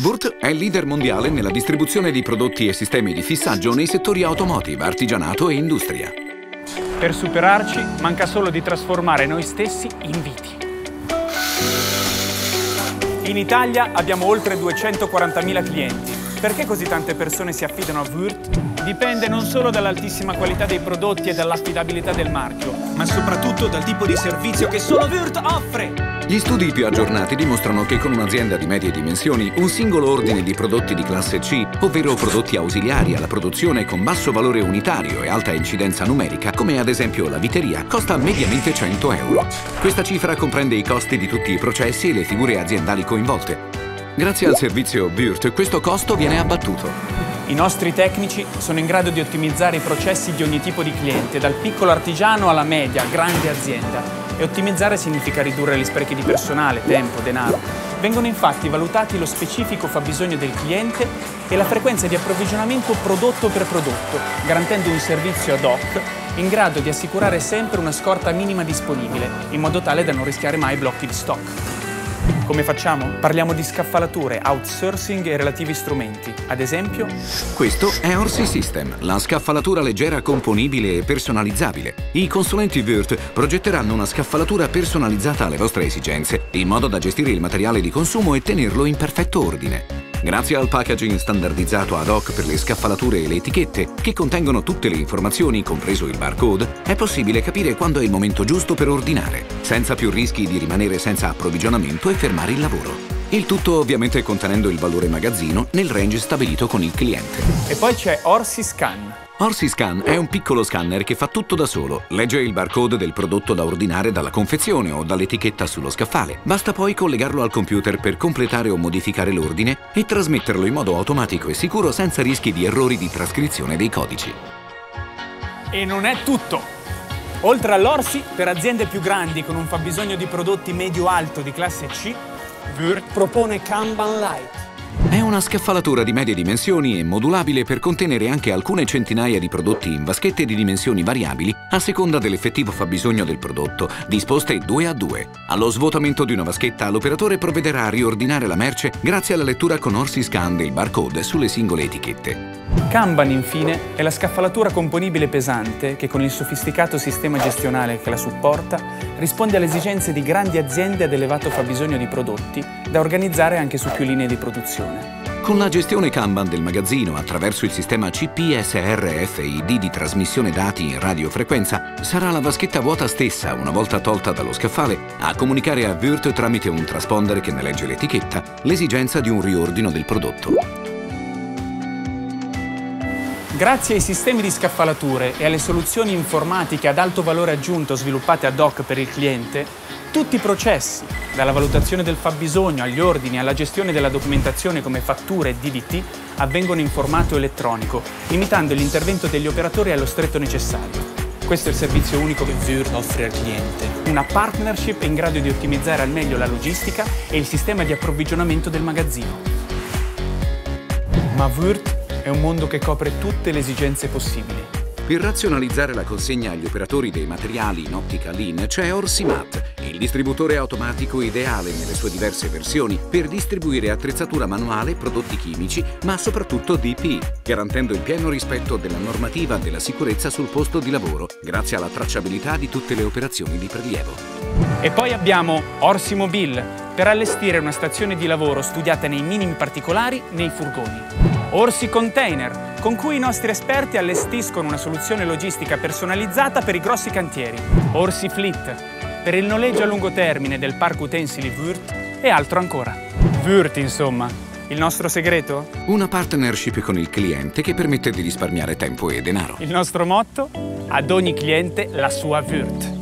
Wurt è leader mondiale nella distribuzione di prodotti e sistemi di fissaggio nei settori automotive, artigianato e industria. Per superarci, manca solo di trasformare noi stessi in viti. In Italia abbiamo oltre 240.000 clienti. Perché così tante persone si affidano a Wurt? Dipende non solo dall'altissima qualità dei prodotti e dall'affidabilità del marchio, ma soprattutto dal tipo di servizio che solo Wurt offre. Gli studi più aggiornati dimostrano che con un'azienda di medie dimensioni, un singolo ordine di prodotti di classe C, ovvero prodotti ausiliari alla produzione con basso valore unitario e alta incidenza numerica, come ad esempio la viteria, costa mediamente 100 euro. Questa cifra comprende i costi di tutti i processi e le figure aziendali coinvolte. Grazie al servizio Burt questo costo viene abbattuto. I nostri tecnici sono in grado di ottimizzare i processi di ogni tipo di cliente, dal piccolo artigiano alla media, grande azienda e ottimizzare significa ridurre gli sprechi di personale, tempo, denaro. Vengono infatti valutati lo specifico fabbisogno del cliente e la frequenza di approvvigionamento prodotto per prodotto, garantendo un servizio ad hoc in grado di assicurare sempre una scorta minima disponibile, in modo tale da non rischiare mai blocchi di stock. Come facciamo? Parliamo di scaffalature, outsourcing e relativi strumenti. Ad esempio? Questo è Orsi System, la scaffalatura leggera componibile e personalizzabile. I consulenti Wirt progetteranno una scaffalatura personalizzata alle vostre esigenze, in modo da gestire il materiale di consumo e tenerlo in perfetto ordine. Grazie al packaging standardizzato ad hoc per le scaffalature e le etichette, che contengono tutte le informazioni, compreso il barcode, è possibile capire quando è il momento giusto per ordinare, senza più rischi di rimanere senza approvvigionamento e fermare il lavoro. Il tutto ovviamente contenendo il valore magazzino nel range stabilito con il cliente. E poi c'è Orsi Scan, OrsiScan è un piccolo scanner che fa tutto da solo. Legge il barcode del prodotto da ordinare dalla confezione o dall'etichetta sullo scaffale. Basta poi collegarlo al computer per completare o modificare l'ordine e trasmetterlo in modo automatico e sicuro senza rischi di errori di trascrizione dei codici. E non è tutto! Oltre all'Orsi, per aziende più grandi con un fabbisogno di prodotti medio-alto di classe C, Wurt propone Kanban Lite è una scaffalatura di medie dimensioni e modulabile per contenere anche alcune centinaia di prodotti in vaschette di dimensioni variabili a seconda dell'effettivo fabbisogno del prodotto, disposte due a due. Allo svuotamento di una vaschetta l'operatore provvederà a riordinare la merce grazie alla lettura con Orsi Scan del barcode sulle singole etichette. Kanban, infine, è la scaffalatura componibile pesante che con il sofisticato sistema gestionale che la supporta risponde alle esigenze di grandi aziende ad elevato fabbisogno di prodotti da organizzare anche su più linee di produzione. Con la gestione Kanban del magazzino attraverso il sistema CPSRFID di trasmissione dati in radiofrequenza, sarà la vaschetta vuota stessa, una volta tolta dallo scaffale, a comunicare a Wirt tramite un transponder che ne legge l'etichetta l'esigenza di un riordino del prodotto. Grazie ai sistemi di scaffalature e alle soluzioni informatiche ad alto valore aggiunto sviluppate ad hoc per il cliente, tutti i processi, dalla valutazione del fabbisogno agli ordini alla gestione della documentazione come fatture e DDT, avvengono in formato elettronico, limitando l'intervento degli operatori allo stretto necessario. Questo è il servizio unico che Würth offre al cliente. Una partnership in grado di ottimizzare al meglio la logistica e il sistema di approvvigionamento del magazzino. Ma Würth è un mondo che copre tutte le esigenze possibili. Per razionalizzare la consegna agli operatori dei materiali in ottica Lean c'è Orsimat, il distributore automatico ideale nelle sue diverse versioni per distribuire attrezzatura manuale, prodotti chimici, ma soprattutto DP, garantendo il pieno rispetto della normativa della sicurezza sul posto di lavoro, grazie alla tracciabilità di tutte le operazioni di prelievo. E poi abbiamo Orsimobile, per allestire una stazione di lavoro studiata nei minimi particolari nei furgoni. Orsi Container, con cui i nostri esperti allestiscono una soluzione logistica personalizzata per i grossi cantieri. Orsi Fleet, per il noleggio a lungo termine del parco utensili Wurt e altro ancora. Wurt, insomma. Il nostro segreto? Una partnership con il cliente che permette di risparmiare tempo e denaro. Il nostro motto? Ad ogni cliente la sua Wurt.